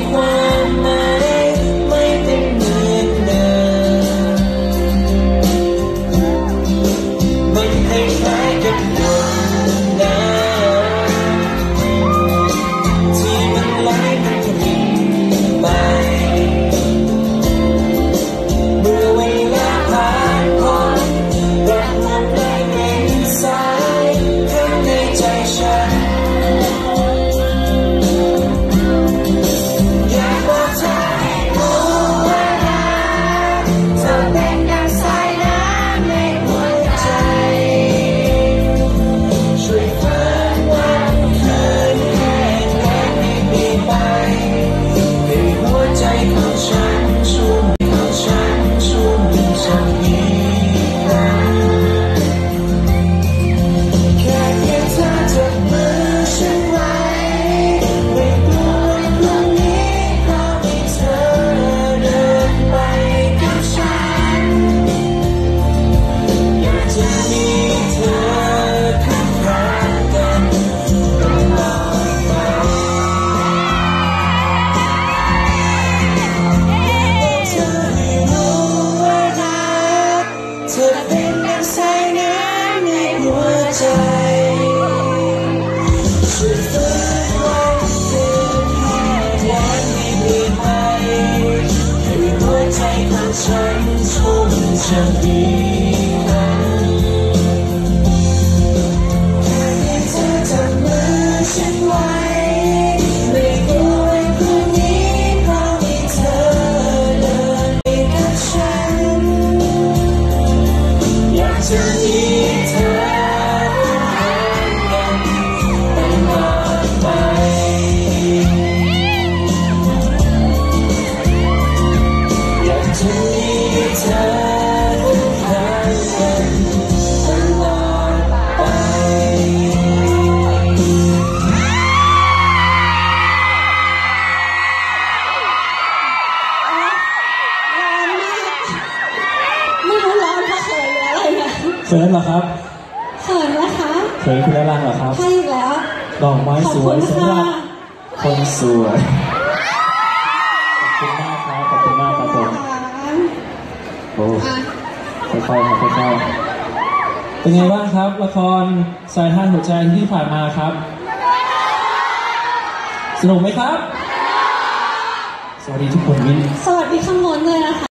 anyone. ฉันชุ่ เนี่ยเขินเหรอครับเขินนะคะเขินคุณละลังเหรอครับใช่อีกแล้วดอกไม้ขอบสคุวยณสำหค่ะรับคนสวยขอบคุณมากครับขอบคุณมากครับผมโอ้อะค่อยๆครับค่อยๆเป็นไงบ้างครับ ละครสายทานหัวใจที่ผ่านมาครับ สนุกไหมครับ สวัสดีทุกคนมินสวัสดีข้างบนเลยนะคะ